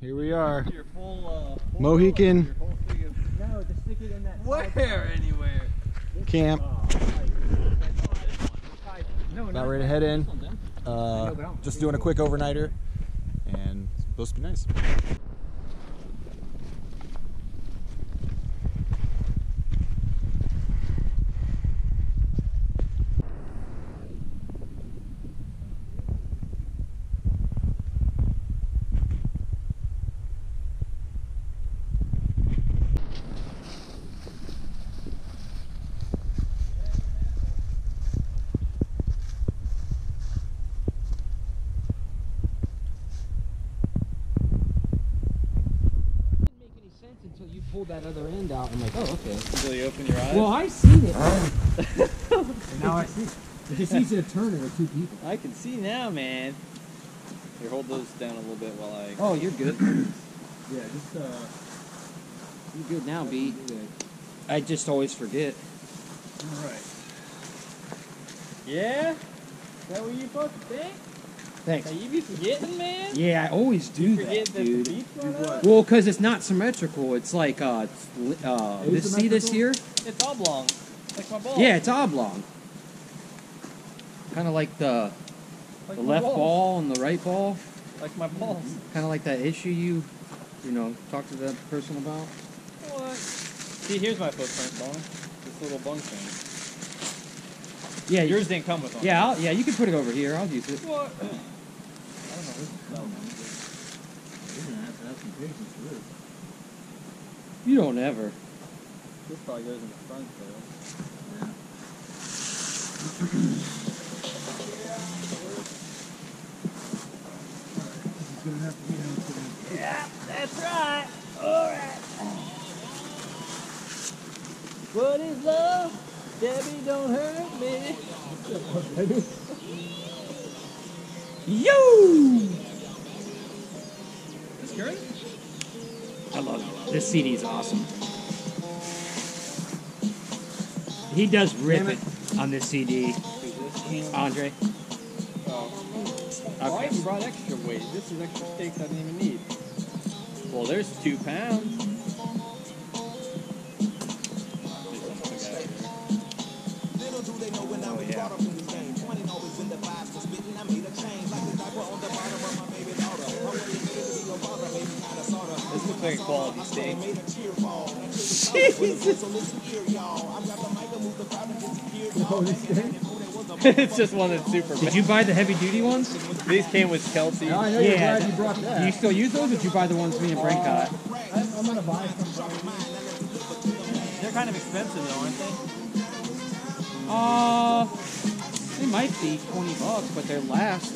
Here we are. Your full, uh, full Mohican your whole thing of- No, just stick it in that. Where anywhere? camp. No, About ready to head in. Uh, just doing a quick overnighter, and it's supposed to be nice. didn't make any sense until you pulled that other end out. I'm like, oh, okay. Until you open your eyes. Well, I seen it. and now I see. it. It's just easy to turn it with two people. I can see now, man. Here, hold those down a little bit while I. Oh, you're good. Yeah, just uh, You're good now, B. I just always forget. All right. Yeah. Is that what you supposed to think? Thanks. Are you be forgetting, man? Yeah, I always do Forget that, that dude. beats went up? Well, because it's not symmetrical. It's like uh, it's li- uh this see this here? It's oblong. Like my balls. Yeah, it's oblong. Kind of like the Like the left balls. ball and the right ball. Like my balls. Kind of like that issue you, you know, talked to that person about. What? See, here's my footprint, Boner. This little bung thing. Yeah, Yours didn't come with one. Yeah, I'll, yeah, you can put it over here. I'll use it. What? I don't know. This is dumb. You're gonna have to have some patience for this. You don't ever. This probably goes in the front though. Yeah, that's right. All right. What is love? Debbie, don't hurt me. Yo! That's great. I love it. This CD is awesome. He does rip it on this CD, Andre. Oh, I even brought extra weight. This is extra steaks I didn't even need. Well, there's two pounds. Oh, yeah. This looks like a quality steak. it's just one that's super Did bad. you buy the heavy duty ones? These came with Kelsey. I know Yeah, you're glad you brought Do you still use those, or did you buy the ones me and Brent got? I'm, I'm gonna buy some. They're kind of expensive though, aren't they? Uh, they might be 20 bucks, but they're last.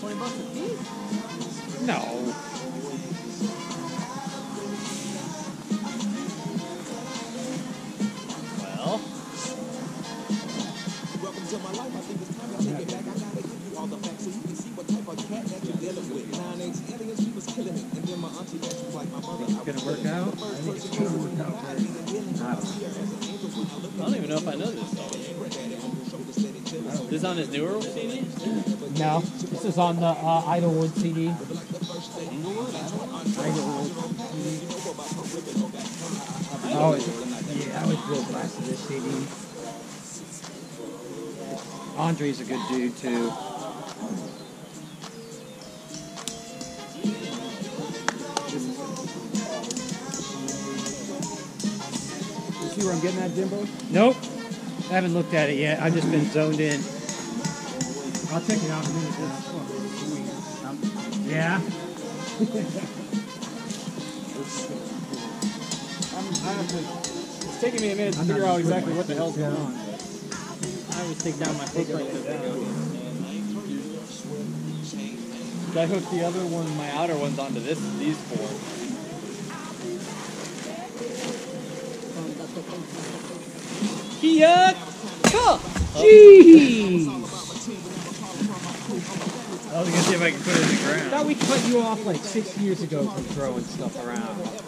20 bucks a piece? No. My life. I think it's time to take it back. I gotta give you all the facts so you can see what type of cat that you're dealing with. Nine eight aliens, she was killing it. And then my auntie that was like my mother. I Gonna work out? I don't even know if I know this song. This is on his newer CD? No. This is on the uh, Idlewild CD. Idlewild. Oh, yeah, I was real blessed with this CD. Andre's a good dude too. You see where I'm getting at, Jimbo? Nope. I haven't looked at it yet. I've just been zoned in. I'll check it out in a minute. Yeah. I'm, I have to, it's taking me a minute to figure out exactly what the hell's going on. I always take down my to down. I hooked the other one, my outer ones, onto this, these four. Jeez. I was gonna see if I could put it in the ground. I thought we cut you off like six years ago from throwing stuff around.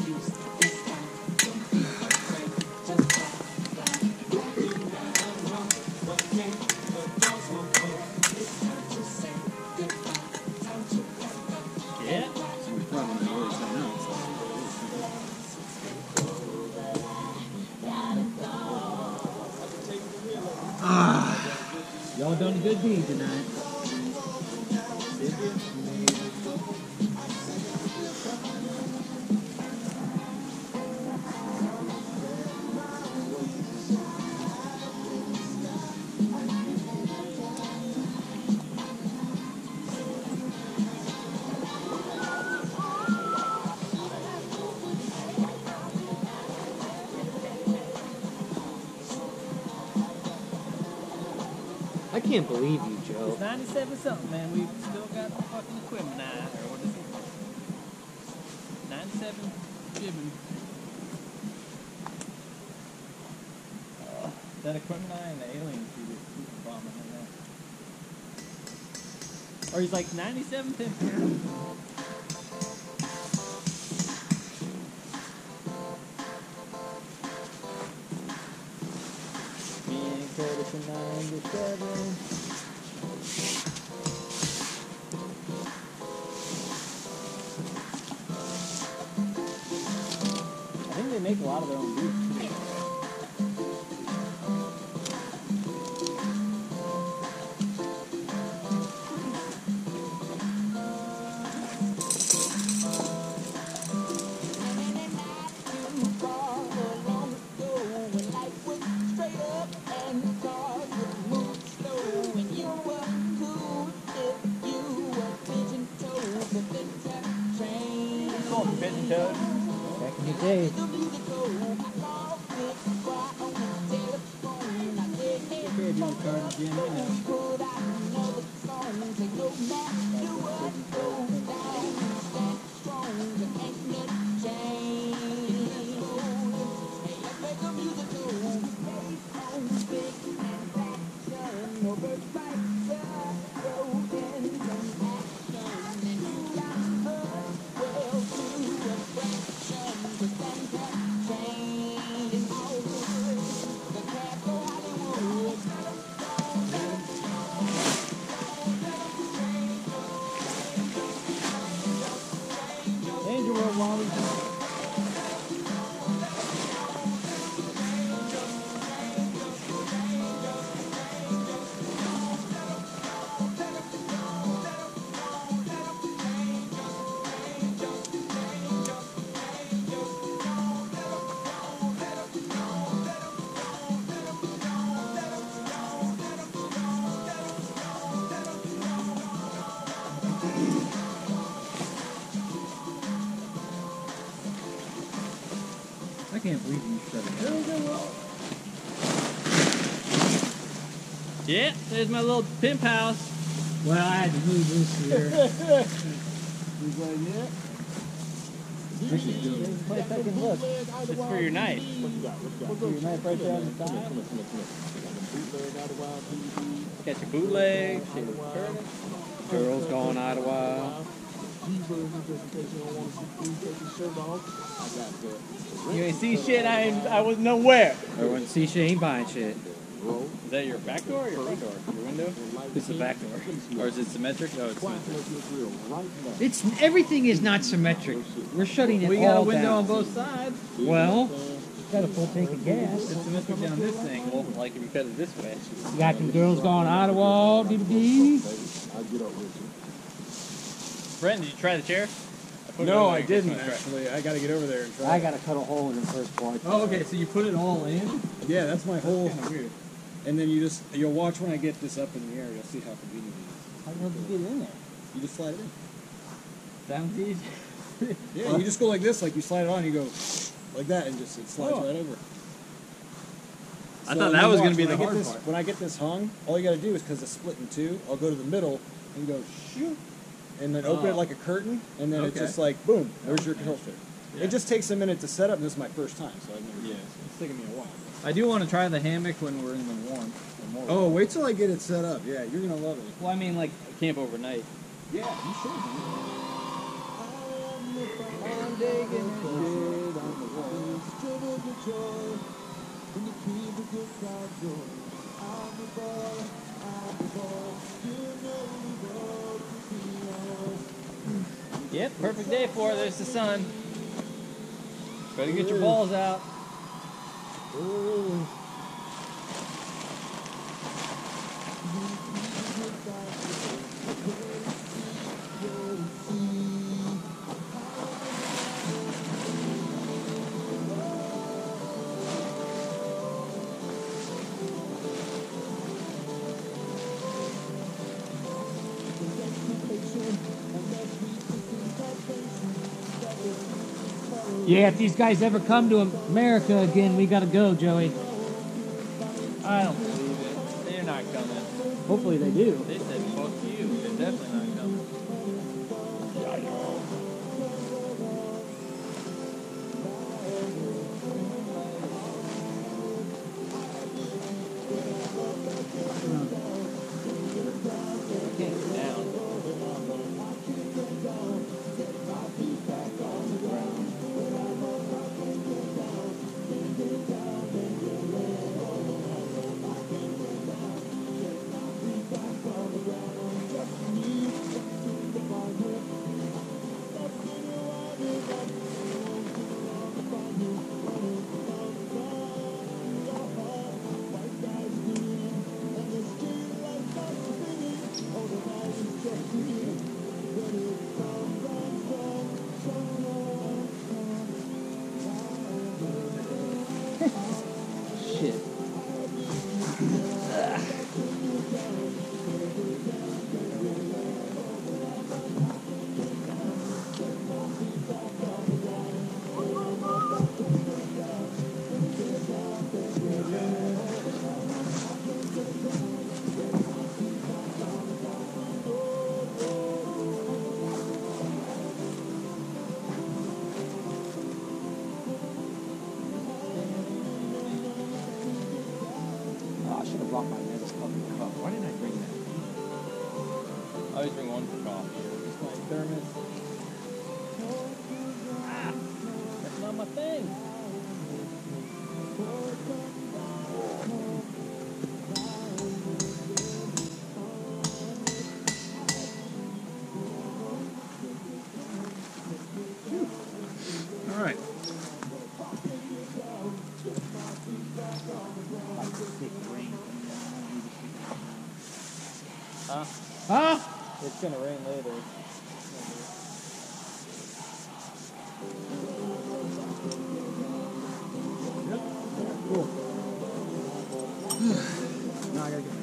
deed tonight. Can't believe you, Joe. It's 97 something, man. We've still got the fucking equipment eye, or what is it? 97 jibbing. Uh, that equipment eye and the alien shoot is super bombing right now. Or he's like 97 10. Me make a lot of their own beats. Can't believe you shut it down. Yeah, there's my little pimp house. Well, I had to move this here. He's like, yeah. This is good. Play second look. It's for your knife. For your knife right there on the side. Got your bootleg. Girls going out a while. You ain't see shit. I ain't, I was nowhere. Everyone see shit, ain't buying shit. Is that your back door or your front door? Your window? It's the back door. Or is it symmetric? No, it's symmetric. It's everything is not symmetric. We're shutting it We got a all window down. on both sides. Well, got a full tank of gas. It's symmetric down this angle, like if you cut it this way. You got some girls going Ottawa, DVD. Brent, did you try the chair? put it No, I didn't Just wanna try. actually. I got to get over there and try. I gotta cut a hole in the first part. Oh, okay. So you put it all in? Yeah, that's my whole. Kinda weird. And then you just you'll watch when I get this up in the air. You'll see how convenient it is. How the hell did you get in there? is. You just slide it in. Sounds easy. Yeah, you just go like this, like you slide it on. You go like that, and just it slides Oh. right over. I thought that was gonna be the I get hard this, part. When I get this hung, all you got to do is because it's split in two. I'll go to the middle and go shoot, and then open Oh. it like a curtain, and then it's Okay. just like boom. There's your control stick. Yeah. It just takes a minute to set up. and This is my first time, so I've never. Yeah. It's taking me a while. I do want to try the hammock when we're in the warm. the more Oh, wait till I get it set up. Yeah, you're gonna love it. Well, I mean, like camp overnight. Yeah, you should. Yep, perfect day for it. There's the sun. Better get your balls out. Yeah, if these guys ever come to America again, we gotta go, Joey. I don't believe it. They're not coming. Hopefully they do. They said It's gonna rain later. Cool. now I gotta get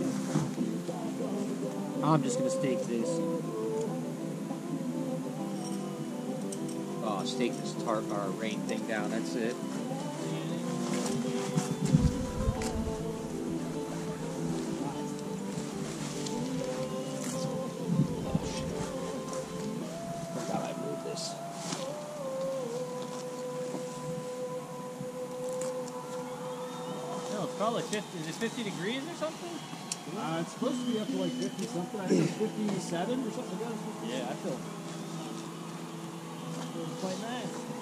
I'm just gonna stake this. Oh, stake this tarp or uh, rain thing down. That's it. 50. Is it 50 degrees or something? Uh, it's supposed to be up to like 50 something. I think 57 or something. Yeah, I feel. Feels quite nice.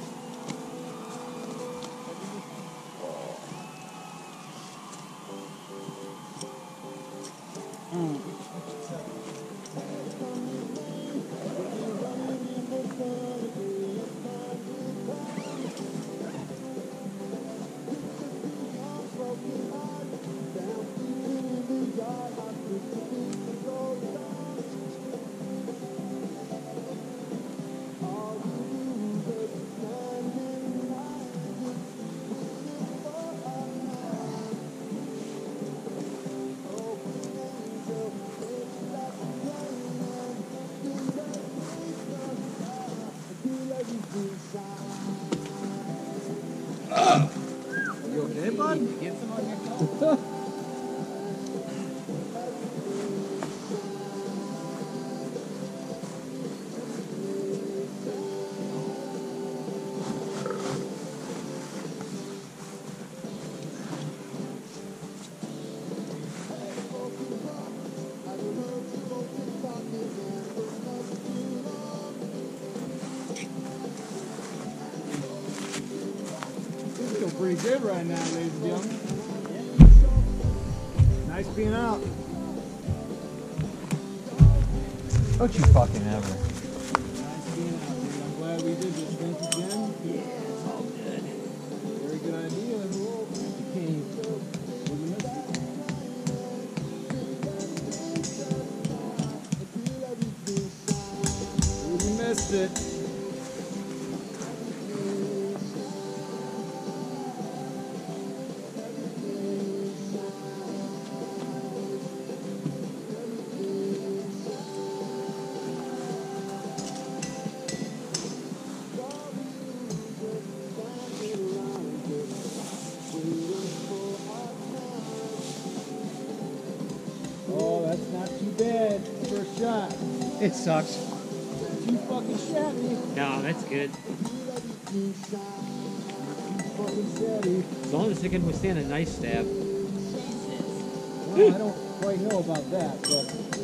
Pretty good right now, ladies and gentlemen. Nice being out. Don't you fucking ever. Shot. It sucks. You fucking shot me. No, that's good. You fucking steady. As long as it can withstand a nice stab. Well, I don't quite know about that, but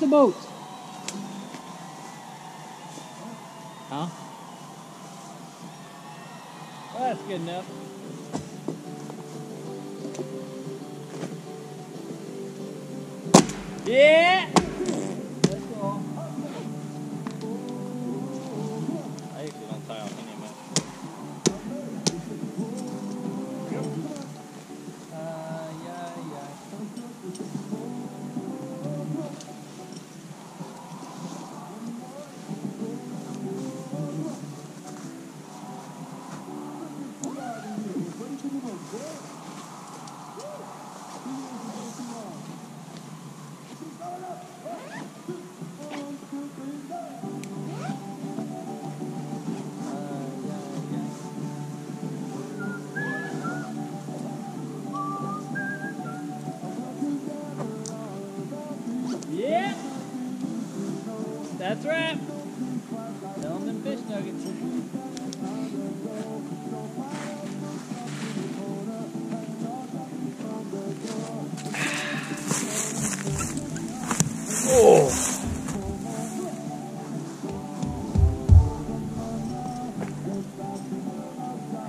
That's boat.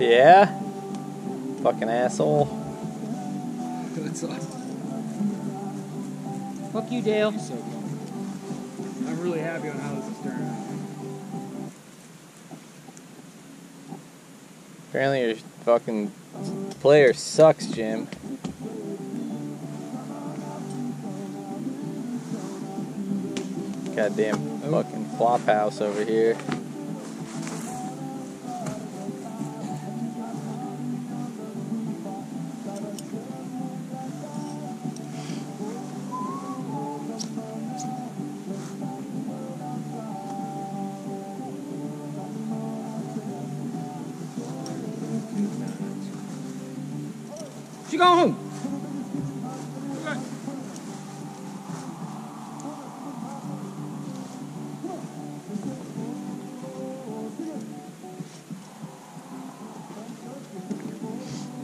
Yeah? Fucking asshole. That's awesome. Fuck you, Dale. He's so cool. I'm really happy on how this is turning out. Apparently your fucking player sucks, Jim. Goddamn oh. fucking flop house over here.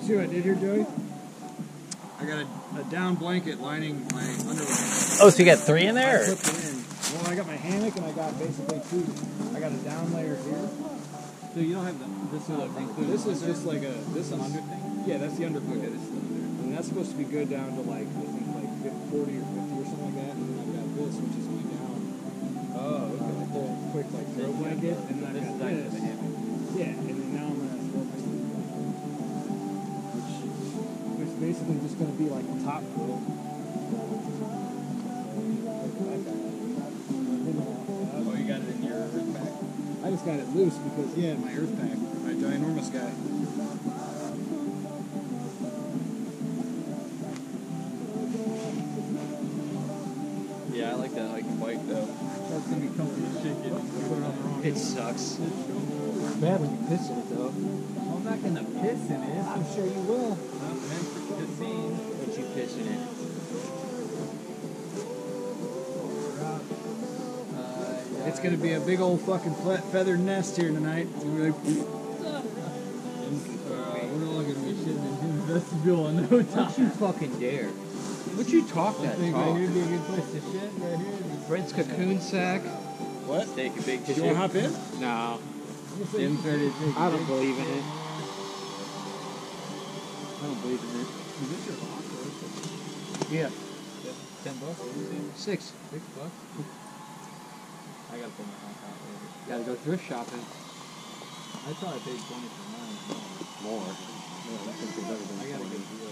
You see what I did here, Joey? I got a, a down blanket lining my underwear. Oh, so you got three in there? or- clipped it in. Well, I got my hammock and I got basically two. I got a down layer here. So you don't have the, this little included? This is just like a this is under thing? Yeah, that's the under Okay, this is the under. And that's supposed to be good down to like I think like 50, 40 or 50 or something like that. And then I've got this, which is my down. Oh, okay. Uh, full, quick like throw blanket, and then I've got this. Yeah, and then now I'm gonna basically just gonna be like a top coat. Oh, you got it in your earth pack? I just got it loose because yeah, my earth pack, my ginormous guy. Yeah, I like that like white though. That's gonna be comfy as shit it on the. It sucks. Bad when you piss in it, though. I'm not gonna piss in it. I'm sure you will. I'm meant for pissing. But you piss in it. Uh, It's gonna be a big old fucking flat feathered nest here tonight. It's gonna be like, Uh, we're all gonna be shitting in Jim's vestibule in no time. Don't you fucking dare. Would you talk I that think right talk? here'd be a good place to shit right here. Brent's cocoon sack. what? Take a big You wanna hop in? No. Jim's ready to take I a don't believe in it. I don't believe in it. Is this your lock or is it Yeah. ten bucks? Six. Six bucks? I gotta put my lock out later. Gotta go thrift shopping. I probably paid twenty for mine. More. I got a good deal.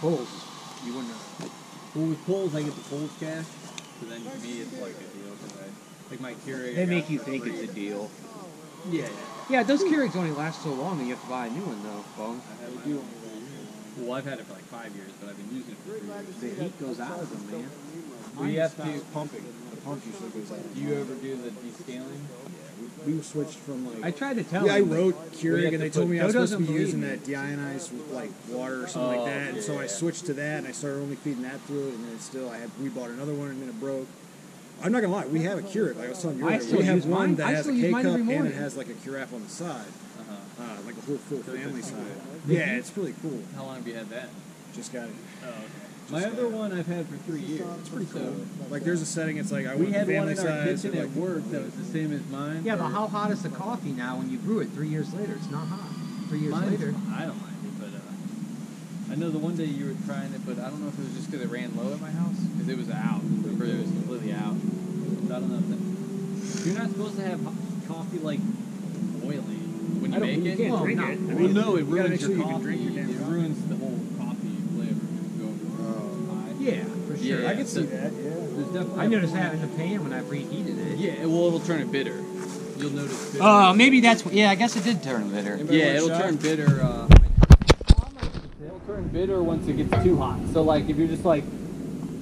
Pulls. You wouldn't know. Well, with polls, I get the polls cash. So then to me, it's like a deal. Cause I, like my Keurig. They make you think free. it's a deal. Yeah, yeah. Yeah, those Keurigs only last so long and you have to buy a new one though, Bone. I have my own. Well, I've had it for like five years, but I've been using it for three years. The heat goes out of them, man. We have to. Stops pumping. The pump usually goes out. Do you ever do the descaling? We switched from like. I tried to tell Yeah, I wrote we Keurig, and they told me I was supposed to be using me. that deionized with like water or something Oh, like that. And so I switched to that, and I started only feeding that through it, and then still I had we bought another one, and then it broke. I'm not gonna lie, we have a Keurig. Like I was telling you I earlier, still we have use one mine- that I has a still use K mine cup every and it has like a carafe on the side, Uh-huh. uh, like a whole full family side. Yeah, it's really cool. How long have you had that? Just got it. Oh, okay. My other one I've had for three years. It's pretty Cool. Like there's a setting. It's like I We want had family one in our size. kitchen or, at like, work that was the same as mine. Yeah, but how hot is the coffee now when you brew it three years later? It's not hot. Three years Mine's- later. I don't mind it, but uh, I know the one day you were trying it, but I don't know if it was just because it ran low at my house because it was out. Remember, it was completely out. So I don't know if that. You're not supposed to have coffee like boiling when you I don't- make you it. can't Well, drink no. it. I well, no, it ruins make your sure you can coffee. drink your it ruins the whole coffee flavor. Go high. Yeah, for sure. Yeah, I can see that. Yeah. There's definitely. I a noticed that in the pan when I reheated it. Yeah, well, it'll turn it bitter. You'll notice. Bitter. Oh, maybe that's what. Yeah, I guess it did turn bitter. Anybody Yeah, it'll shot? turn bitter. Uh, it'll turn bitter once it gets too hot. So like if you're just like,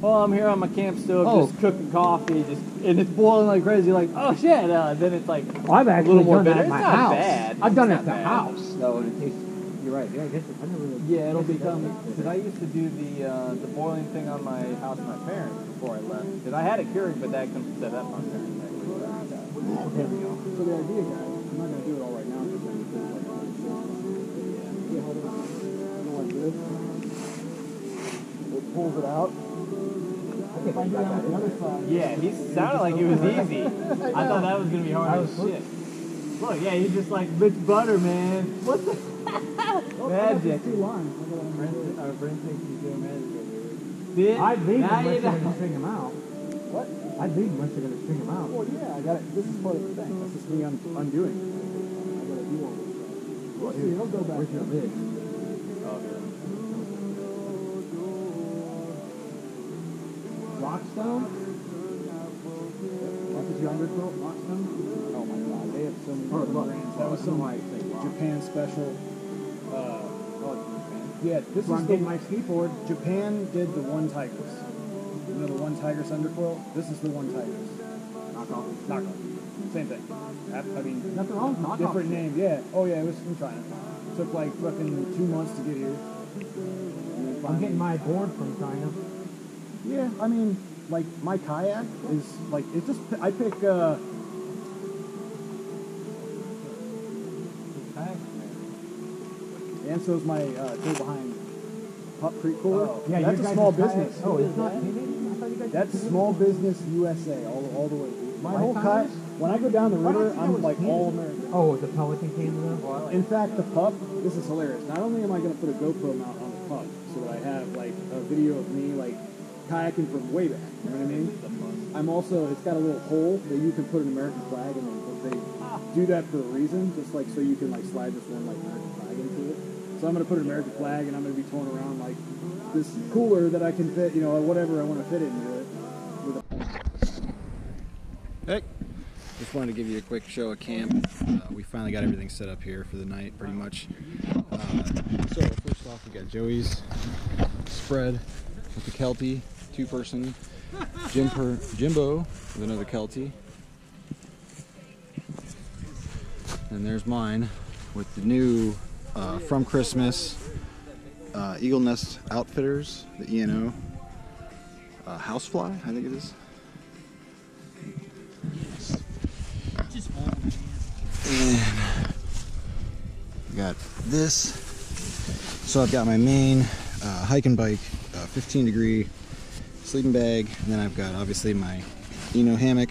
oh, I'm here on my camp stove, Oh. just cooking coffee, just and it's boiling like crazy. Like, oh shit! Uh, then it's like I've a little more bitter. at It's my house. bad. I've done it at the bad. house, though, and it tastes. You're right. Yeah, I guess it, I never really. Yeah, it'll become. Because I used to do the uh, the boiling thing on my house with my parents before I left. Because I had a Keurig, but that comes set up on parents. There we go. So the idea, guys, I'm not gonna do it all right now because then it's like. See how this, you know, like this. It pulls it out. If I do that on the other side. Yeah, he sounded like it was easy. I thought that was gonna be hard I as was- shit. Look, yeah, he's just like bitch butter, man. What the magic? Two lines. I gotta- Brent, uh, Brent thinks he's doing magic over here. Did I'd leave now them you unless they're know. to string them out. What? I'd leave unless they're to string them out. Well, yeah, I got it. This is part of the thing. This is me un- undoing. I gotta do all this stuff. We'll see. It'll go back. Where's your lid? Rockstone? What is your undercoat? Rockstone? Oh my god, they have so many Oh, look. brands. That was some like Japan special. Uh, oh, yeah, this So is I'm the, my skateboard. Japan did the one Tigris. You know the one Tigris underquilt? This is the one Tigris. Knockoff. Knockoff. Same thing. I, I mean, Nothing wrong with knockoff. different name. Yeah. Oh yeah, it was from China. Took like fucking two months to get here. I'm getting my board from China. Yeah, I mean, like my kayak is like it's just I pick uh and so is my uh behind Pup Creek cooler. Yeah, that's a small business. Oh, it's not Canadian? I thought you guys That's small business USA all, all the way. My My whole kayak. When I go down the river, I'm like all American. Oh, the Pelican Canada? In fact, the pup, this is hilarious. Not only am I going to put a GoPro mount on the pup so that I have like a video of me like kayaking from way back, you know what I mean? I'm also, it's got a little hole that you can put an American flag in. They do that for a reason, just like so you can like slide this one like American flag into it. So I'm to put an American flag and I'm to be towing around like this cooler that I can fit, you know, whatever I want to fit into it. Hey, just wanted to give you a quick show of camp. Uh, we finally got everything set up here for the night, pretty much. Uh, so first off, we got Joey's spread with the Kelty, two-person. Jim per, Jimbo with another Kelty. And there's mine with the new uh, From Christmas uh, Eagle Nest Outfitters, the ENO uh, Housefly, I think it is. and got this. So I've got my main uh, hike and bike, uh, 15 degree sleeping bag, and then I've got obviously my Eno hammock.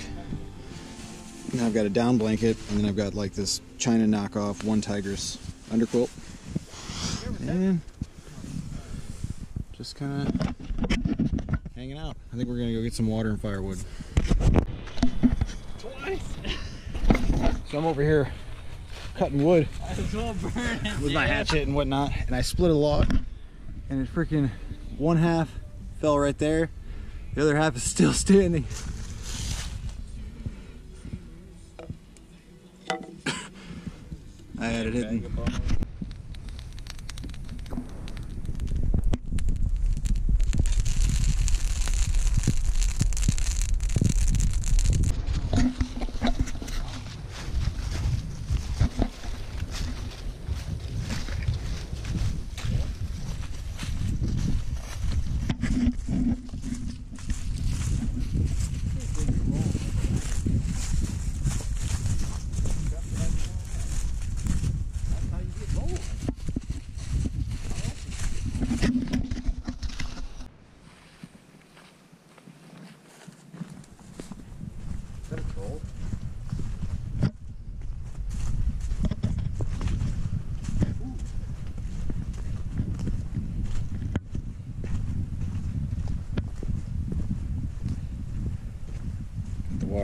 Now I've got a down blanket, and then I've got like this China knockoff one Tigris underquilt. And just kind of hanging out. I think we're gonna go get some water and firewood. So I'm over here cutting wood with my hatchet and whatnot, and I split a log, and it freaking one half fell right there, the other half is still standing. I had it.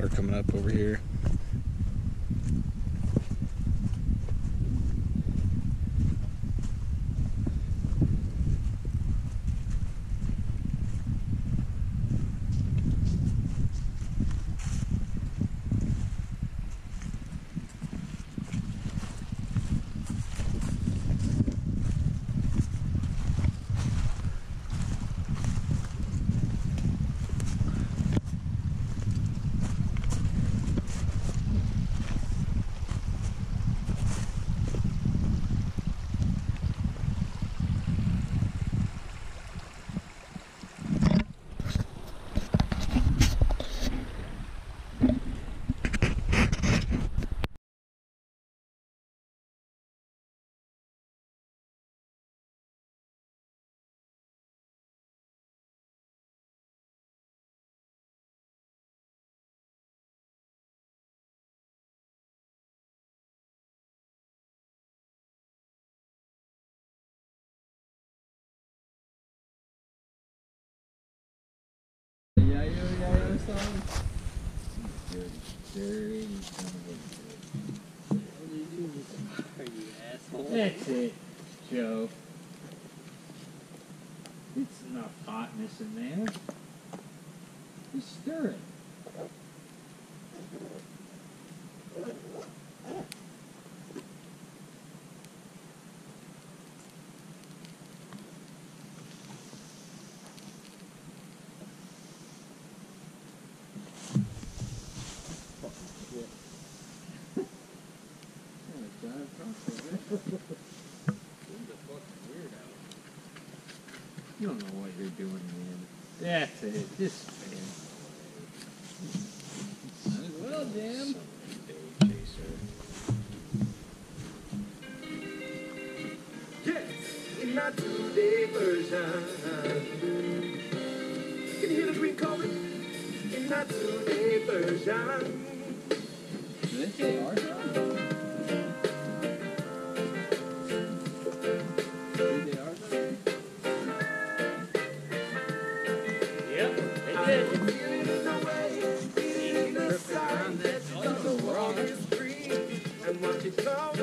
Coming up over here. That's it, Joe. It's enough hotness in there. Just stir it. You're doing, man. That's it. Just man. Might as well, Jam. In my two-day version. Can you hear the green calling? In my two-day version. Did they say our song? Way,